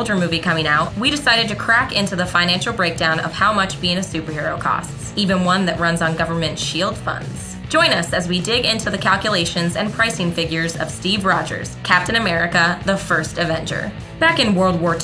Soldier movie coming out, we decided to crack into the financial breakdown of how much being a superhero costs, even one that runs on government shield funds. Join us as we dig into the calculations and pricing figures of Steve Rogers, Captain America, the first Avenger. Back in World War II,